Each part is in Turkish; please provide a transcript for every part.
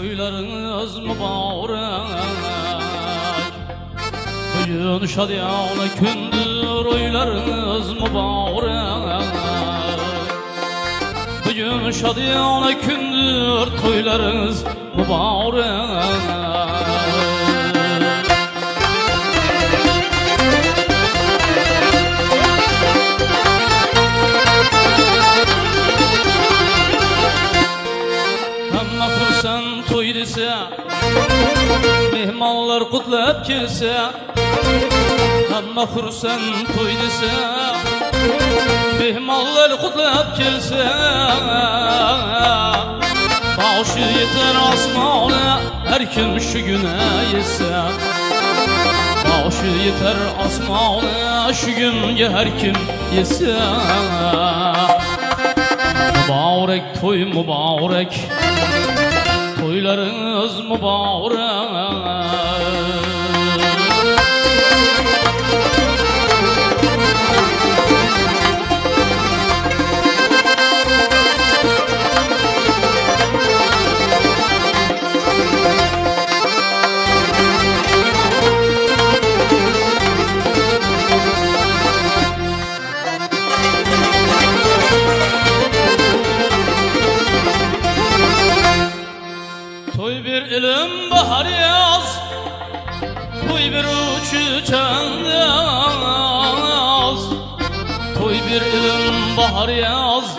Toylarınız mübarek. Bugün şadiyana kündür oylarınız mübarek. Bugün şadiyana kündür toylarınız mübarek Mehmonlar qutlab kelsa Hamma xursand to'y desa Mehmonlar qutlab kelsa Boshi yetar osmona har kim shu guna yesa Boshi yetar osmona shu kunga har kim yesa Mübarek toy mübarek Toylarınız mübarek yaz. Toy bir ilim bahar yaz.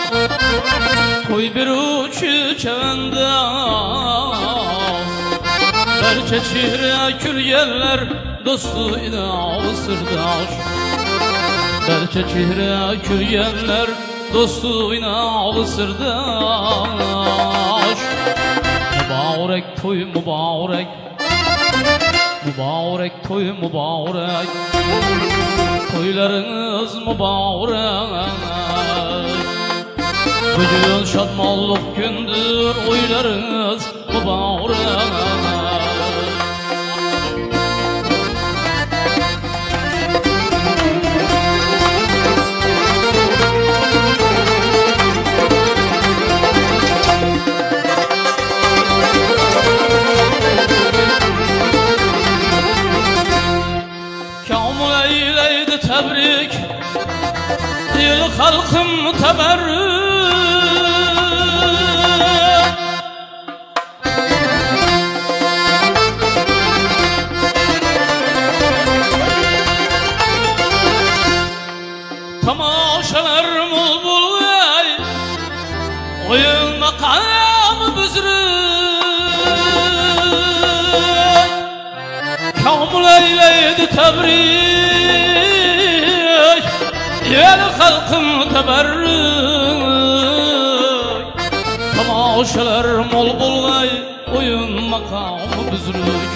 Toy bir uçucan yaz. Belki çehre külgeller Dostu ile sırdaş Belki çehre külgeller Dostu ile sırdaş Mübarek toy mübarek Mübarek toy mübarek Toylarınız mübarek. Bugün şadmanlık gündür Oylarınız mübarek halkım teberrük Tamaşalar mulbul ey Oyun makamı büzrük Kamil eyleydi tebrik halkım teberrük Tamaşalar mol bulgay Oyun makamı büzrük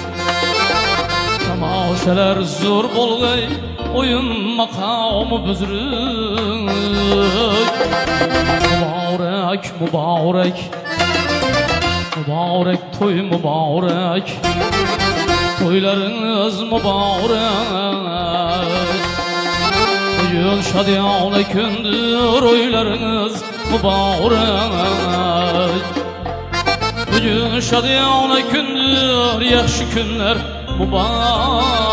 Tamaşalar zor bulgay Oyun makamı büzrük Mübarek mübarek. Mübarek toy mübarek. Toylarınız mübarek Bugün şadiyane kündür oylarınız mübarek. Bugün şadiyane kündür yaxşı günler mübarek